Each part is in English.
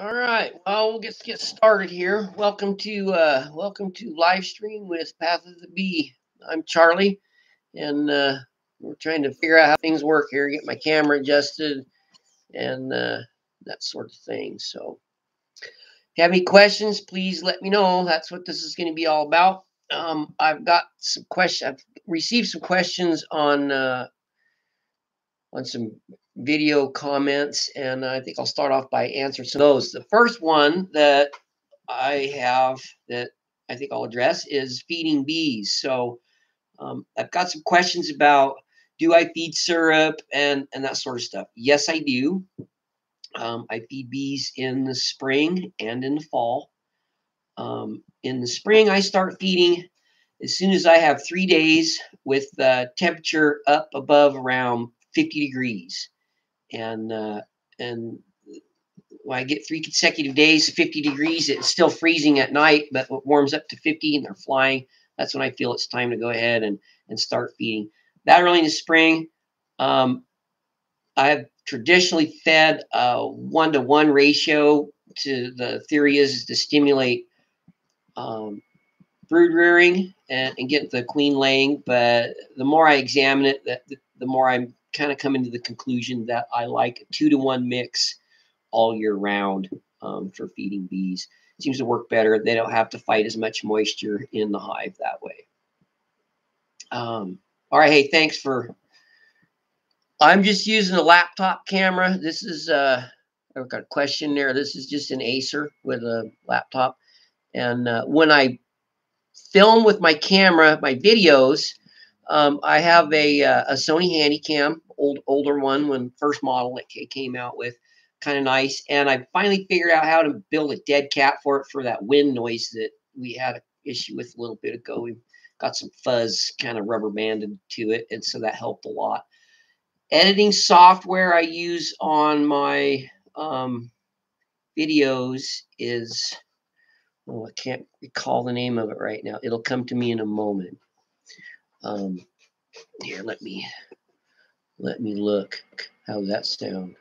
All right. Well, we'll get get started here. Welcome to uh, welcome to live stream with Path of the Bee. I'm Charlie, and uh, we're trying to figure out how things work here. Get my camera adjusted, and uh, that sort of thing. So, if you have any questions, please let me know. That's what this is going to be all about. Um, I've got some questions. I've received some questions on uh, on some video comments, and I think I'll start off by answering some of those. The first one that I have that I think I'll address is feeding bees. So um, I've got some questions about do I feed syrup and and that sort of stuff. Yes, I do. Um, I feed bees in the spring and in the fall. Um, in the spring, I start feeding as soon as I have three days with the temperature up above around 50 degrees and uh, and when I get three consecutive days, of 50 degrees, it's still freezing at night, but it warms up to 50 and they're flying. That's when I feel it's time to go ahead and, and start feeding. That early in the spring, um, I've traditionally fed a one to one ratio to the theory is to stimulate um, brood rearing and, and, get the queen laying. But the more I examine it, the, the more I'm kind of coming to the conclusion that I like a two to one mix all year round um, for feeding bees. seems to work better. They don't have to fight as much moisture in the hive that way. Um, all right, hey, thanks for. I'm just using a laptop camera. This is uh, I've got a question there. This is just an Acer with a laptop, and uh, when I film with my camera, my videos, um, I have a, uh, a Sony Handycam, old older one when first model it came out with, kind of nice. And I finally figured out how to build a dead cat for it for that wind noise that we had an issue with a little bit ago. We got some fuzz kind of rubber banded to it, and so that helped a lot. Editing software I use on my um, videos is oh, I can't recall the name of it right now. It'll come to me in a moment. Um, here, let me let me look. How's that sound?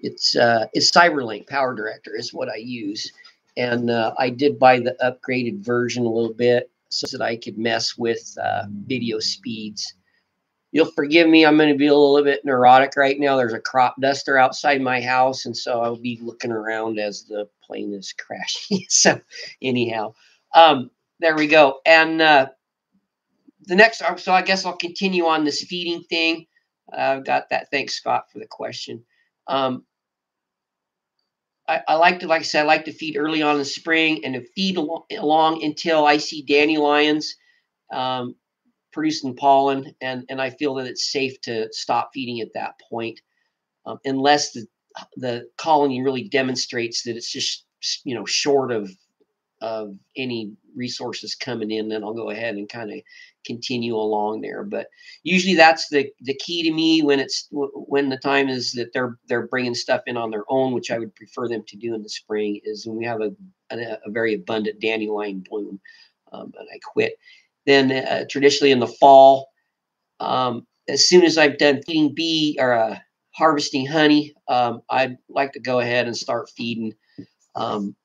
It's uh, it's CyberLink Power Director is what I use, and uh, I did buy the upgraded version a little bit so that I could mess with uh, video speeds. You'll forgive me. I'm going to be a little bit neurotic right now. There's a crop duster outside my house, and so I'll be looking around as the plane is crashing. so, anyhow, um, there we go. And uh, the next, uh, so I guess I'll continue on this feeding thing. I've got that. Thanks, Scott, for the question. Um, I, I, like to, like I said, I like to feed early on in the spring and to feed along, along until I see dandelions um, producing pollen, and and I feel that it's safe to stop feeding at that point, um, unless the the colony really demonstrates that it's just you know short of of any resources coming in, then I'll go ahead and kind of continue along there. But usually that's the the key to me when it's when the time is that they're they're bringing stuff in on their own, which I would prefer them to do in the spring, is when we have a a, a very abundant dandelion bloom, um, and I quit. Then uh, traditionally in the fall, um, as soon as I've done feeding bee or uh, harvesting honey, um, I'd like to go ahead and start feeding. Um,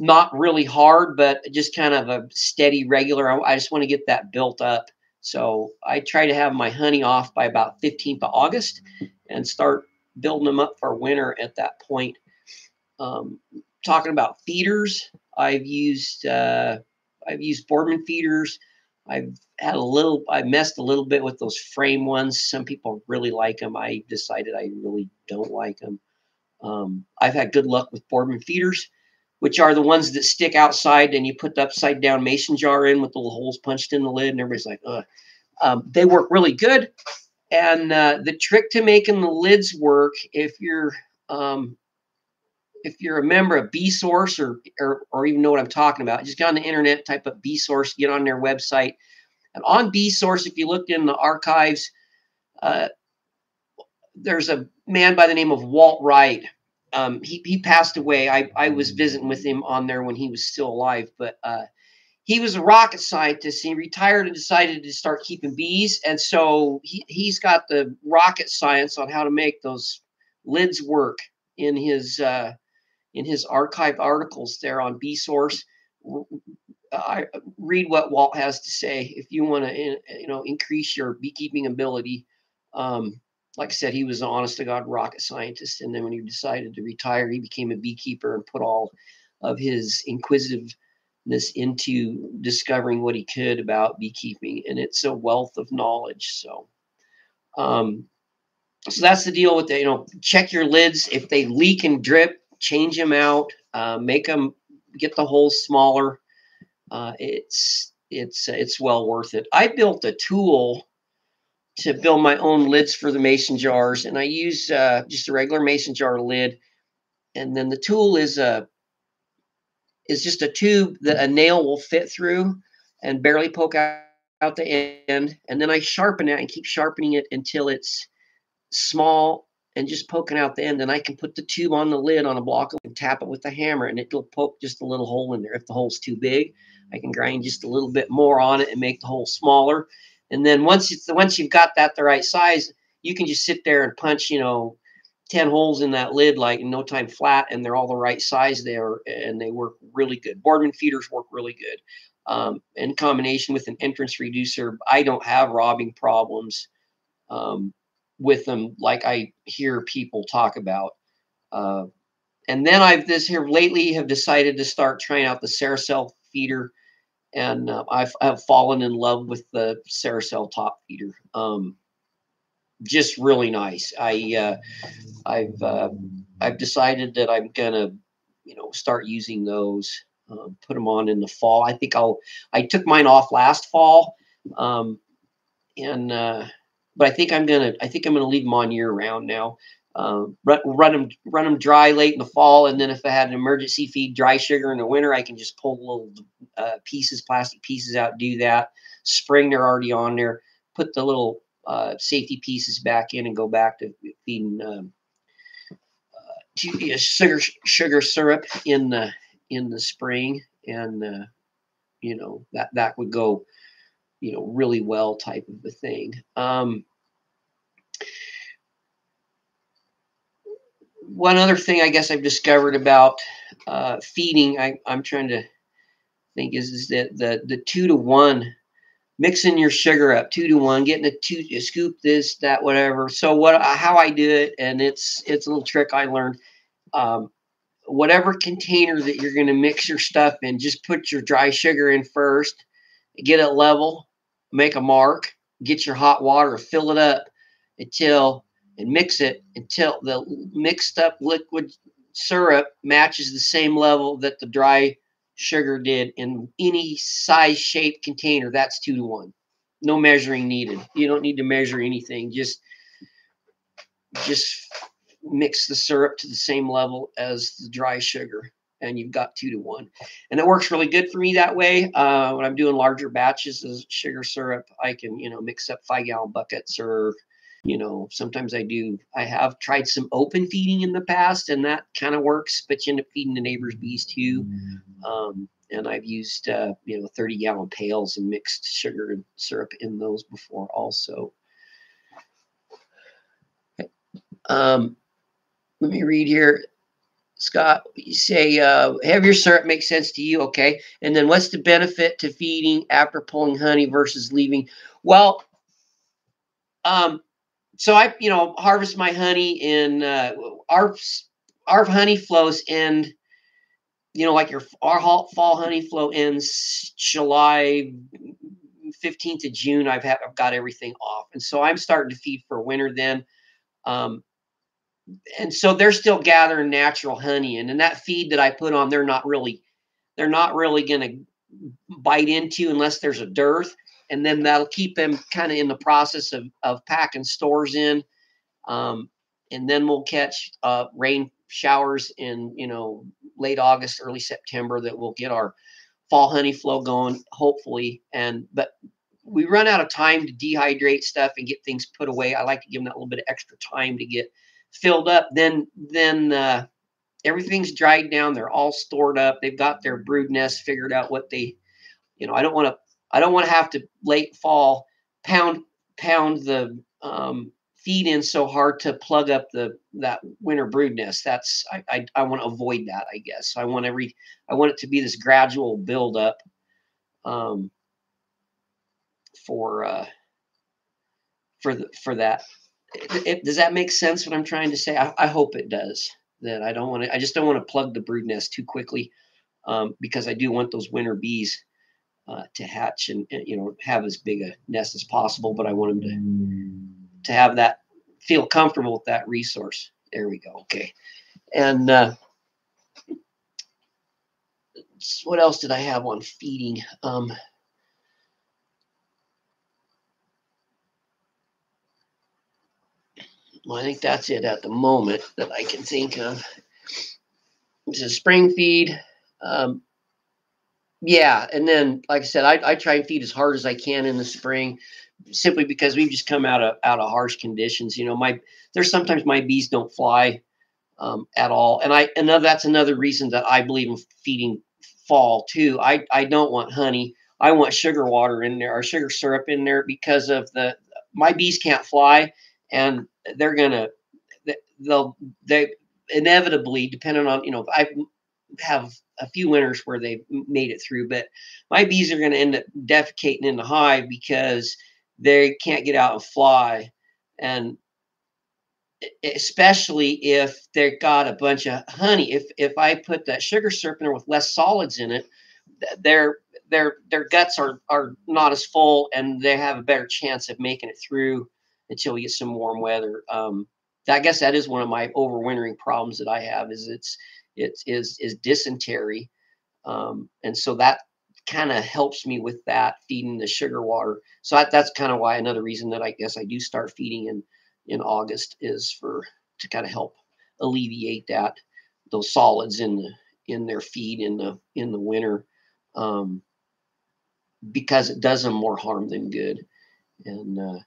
not really hard, but just kind of a steady, regular. I, I just want to get that built up. So I try to have my honey off by about 15th of August and start building them up for winter at that point. Um, talking about feeders, I've used uh, I've used Boardman feeders. I've had a little, I messed a little bit with those frame ones. Some people really like them. I decided I really don't like them. Um, I've had good luck with Boardman feeders which are the ones that stick outside and you put the upside down mason jar in with the little holes punched in the lid and everybody's like, ugh. Um, they work really good. And uh, the trick to making the lids work, if you're um, if you're a member of Beesource or, or or even know what I'm talking about, just get on the internet, type up Beesource, get on their website. And on Beesource, if you look in the archives, uh, there's a man by the name of Walt Wright um, he, he passed away. I, I was visiting with him on there when he was still alive, but uh, he was a rocket scientist. He retired and decided to start keeping bees. And so he, he's got the rocket science on how to make those lids work in his uh, in his archived articles there on Beesource. I read what Walt has to say if you want to, you know, increase your beekeeping ability. Um, like I said, he was an honest to God rocket scientist, and then when he decided to retire, he became a beekeeper and put all of his inquisitiveness into discovering what he could about beekeeping, and it's a wealth of knowledge. So, um, so that's the deal with the, you know, check your lids if they leak and drip, change them out, uh, make them get the holes smaller. Uh, it's it's it's well worth it. I built a tool to build my own lids for the mason jars, and I use uh, just a regular mason jar lid, and then the tool is a is just a tube that a nail will fit through and barely poke out, out the end, and then I sharpen it and keep sharpening it until it's small and just poking out the end. And I can put the tube on the lid on a block and tap it with a hammer, and it'll poke just a little hole in there. If the hole's too big, I can grind just a little bit more on it and make the hole smaller. And then once it's once you've got that the right size, you can just sit there and punch, you know, 10 holes in that lid like in no time flat and they're all the right size there and they work really good. Boardman feeders work really good. Um, in combination with an entrance reducer, I don't have robbing problems um, with them like I hear people talk about. Uh, and then I've this here lately have decided to start trying out the Ceracell feeder and uh, I've, I've fallen in love with the Ceracell top feeder. Um, just really nice. I uh, I've uh, I've decided that I'm gonna you know start using those. Um, put them on in the fall. I think I'll. I took mine off last fall, um, and uh, but I think I'm gonna. I think I'm gonna leave them on year round now. Um, run, them run them dry late in the fall, and then if I had an emergency feed dry sugar in the winter, I can just pull little uh, pieces, plastic pieces out, do that. Spring they're already on there. Put the little uh, safety pieces back in and go back to feeding um, uh, sugar sugar syrup in the in the spring, and uh, you know that that would go you know really well type of a thing. Um, one other thing I guess I've discovered about uh, feeding, I, I'm trying to think is, is that the the two to one, mixing your sugar up two to one, getting a two scoop this that whatever. So what how I do it, and it's it's a little trick I learned. Um, whatever container that you're going to mix your stuff in, just put your dry sugar in first, get it level, make a mark, get your hot water, fill it up until and mix it until the mixed up liquid syrup matches the same level that the dry sugar did in any size shape container. That's two to one. No measuring needed. You don't need to measure anything. Just just mix the syrup to the same level as the dry sugar and you've got two to one. And it works really good for me that way. Uh, when i'm doing larger batches of sugar syrup i can you know mix up five gallon buckets or you know sometimes i do i have tried some open feeding in the past and that kind of works but you end up feeding the neighbors bees too um, and i've used uh, you know 30 gallon pails and mixed sugar and syrup in those before also um, let me read here Scott, you say uh, have your syrup make sense to you, okay? And then what's the benefit to feeding after pulling honey versus leaving? Well, um, so I, you know, harvest my honey in uh, our our honey flows end, you know, like your our fall honey flow ends July 15th of June. I've had I've got everything off, and so I'm starting to feed for winter then. Um, and so they're still gathering natural honey, and in that feed that I put on, they're not really they're not really going to bite into unless there's a dearth and then that'll keep them kind of in the process of, of packing stores in. Um, and then we'll catch uh, rain showers in, you know, late August, early September that will get our fall honey flow going, hopefully. And, but we run out of time to dehydrate stuff and get things put away. I like to give them that little bit of extra time to get filled up. Then, then, uh, everything's dried down. They're all stored up. They've got their brood nest figured out what they, you know, I don't want to I don't want to have to late fall pound pound the um, feed in so hard to plug up the that winter brood nest. That's I I, I want to avoid that, I guess. I want every I want it to be this gradual build up um, for uh, for the for that. It, it, does that make sense? What I'm trying to say? I, I hope it does. That I don't want to. I just don't want to plug the brood nest too quickly um, because I do want those winter bees uh, to hatch and, and, you know have as big a nest as possible. But I want them to to have that feel comfortable with that resource. There we go. Okay, and uh, what else did I have on feeding? Um, well, I think that's it at the moment that I can think of. This is spring feed. Um, yeah, and then like I said, I, I try and feed as hard as I can in the spring, simply because we've just come out of out of harsh conditions. You know, my there's sometimes my bees don't fly um, at all, and I and that's another reason that I believe in feeding fall too. I I don't want honey. I want sugar water in there or sugar syrup in there because of the my bees can't fly, and they're gonna they'll they inevitably depending on you know I have a few winters where they've made it through, but my bees are going to end up defecating in the hive because they can't get out and fly. And especially if they've got a bunch of honey, if if I put that sugar syrup in there with less solids in it, their their their guts are are not as full and they have a better chance of making it through until we get some warm weather. Um, I guess that is one of my overwintering problems that I have is it's it is is dysentery, um, and so that kind of helps me with that feeding the sugar water. So that, that's kind of why another reason that I guess I do start feeding in in August is for to kind of help alleviate that those solids in the in their feed in the in the winter um, because it does them more harm than good. And uh,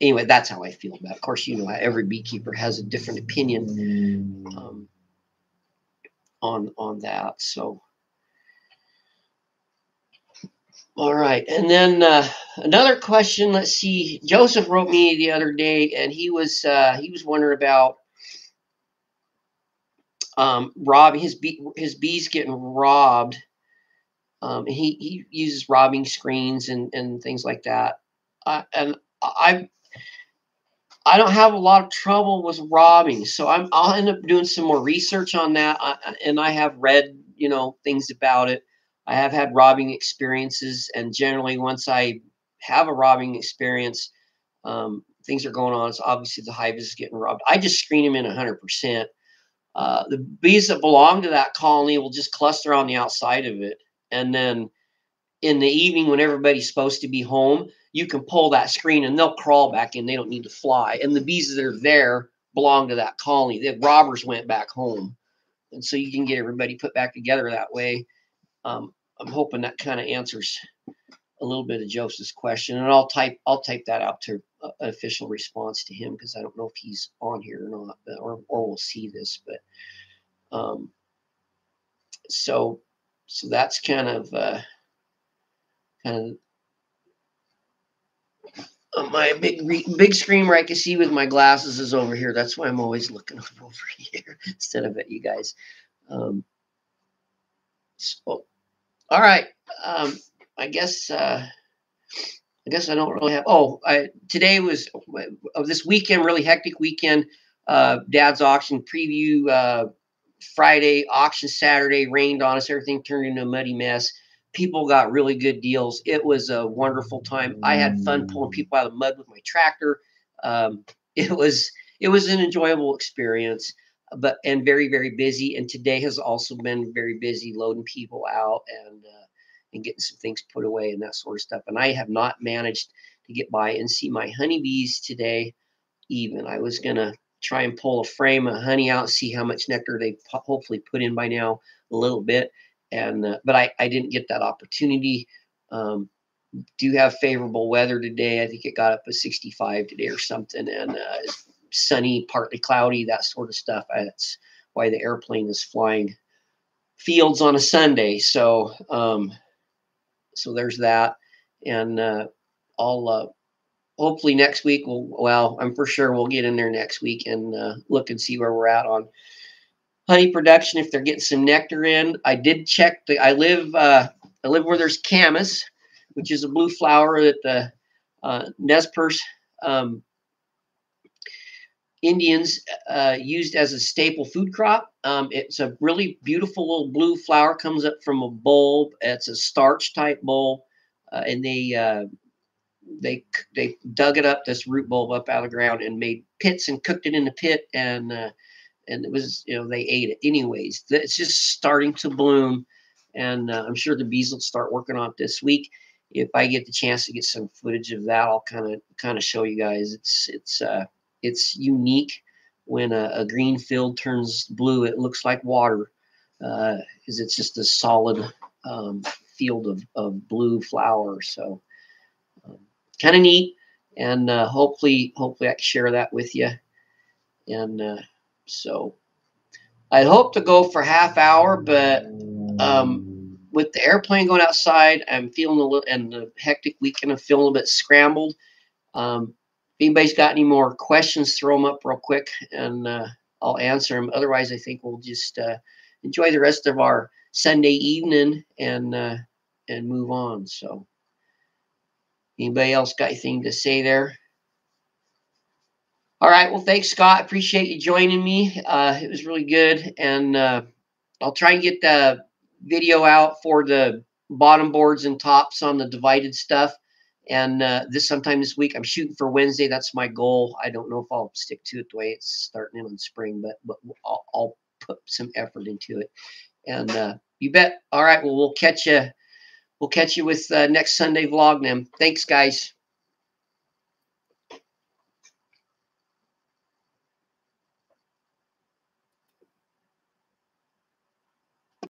anyway, that's how I feel about. It. Of course, you know every beekeeper has a different opinion. Um, on on that. So, all right, and then uh, another question. Let's see. Joseph wrote me the other day, and he was uh, he was wondering about um, robbing his bee, his bees getting robbed. Um, he he uses robbing screens and and things like that. Uh, and I I don't have a lot of trouble with robbing, so I'm I'll end up doing some more research on that, I, and I have read you know things about it. I have had robbing experiences, and generally once I have a robbing experience, um, things are going on. So obviously the hive is getting robbed. I just screen them in 100%. Uh, the bees that belong to that colony will just cluster on the outside of it, and then in the evening when everybody's supposed to be home, you can pull that screen and they'll crawl back in. They don't need to fly. And the bees that are there belong to that colony. The robbers went back home. And so you can get everybody put back together that way. Um, I'm hoping that kind of answers a little bit of Joseph's question. And I'll type I'll type that out to uh, an official response to him because I don't know if he's on here or not, but, or or we'll see this. But um, so so that's kind of uh, kind of uh, my big big screen where I can see with my glasses is over here. That's why I'm always looking up over here instead of at you guys. Um, so, all right. Um, I guess uh, I guess I don't really have. Oh, I, today was of this weekend, really hectic weekend. Uh, Dad's auction preview. Uh, Friday auction Saturday rained on us. Everything turned into a muddy mess people got really good deals. It was a wonderful time. I had fun pulling people out of the mud with my tractor. Um, it was it was an enjoyable experience, but and very very busy. And today has also been very busy loading people out and uh, and getting some things put away and that sort of stuff. And I have not managed to get by and see my honeybees today. Even I was gonna try and pull a frame of honey out, see how much nectar they hopefully put in by now a little bit and uh, but I, I didn't get that opportunity. Um, do have favorable weather today. I think it got up to 65 today or something, and uh, sunny, partly cloudy, that sort of stuff. That's why the airplane is flying fields on a Sunday. So um, so there's that, and uh, I'll uh, hopefully next week we'll well i'm for sure we'll get in there next week and uh, look and see where we're at on honey production if they're getting some nectar in i did check the i live uh, i live where there's camas which is a blue flower that the uh, Nez Perce um, Indians uh, used as a staple food crop. Um, it's a really beautiful little blue flower, comes up from a bulb. It's a starch type bulb, uh, and they uh, they they dug it up this root bulb up out of the ground and made pits and cooked it in the pit and uh, and it was you know they ate it anyways. It's just starting to bloom, and uh, I'm sure the bees will start working on it this week. If I get the chance to get some footage of that, I'll kind of kind of show you guys. It's it's uh, it's unique when a, a, green field turns blue. It looks like water, because uh, it's just a solid um, field of, of blue flowers. So um, kind of neat, and uh, hopefully hopefully I can share that with you. And uh, so I hope to go for half hour, but um, with the airplane going outside, I'm feeling a little, and the hectic weekend, I'm feeling a bit scrambled. Um, if anybody's got any more questions, throw them up real quick and uh, I'll answer them. Otherwise, I think we'll just uh, enjoy the rest of our Sunday evening and uh, and move on. So, anybody else got anything to say there? All right. Well, thanks, Scott. Appreciate you joining me. Uh, it was really good, and uh, I'll try and get the video out for the bottom boards and tops on the divided stuff. And uh, this sometime this week, I'm shooting for Wednesday. That's my goal. I don't know if I'll stick to it the way it's starting in on spring, but but I'll, I'll put some effort into it. And uh, you bet. All right. Well, we'll catch you. We'll catch you with uh, next Sunday vlog. Then. Thanks, guys.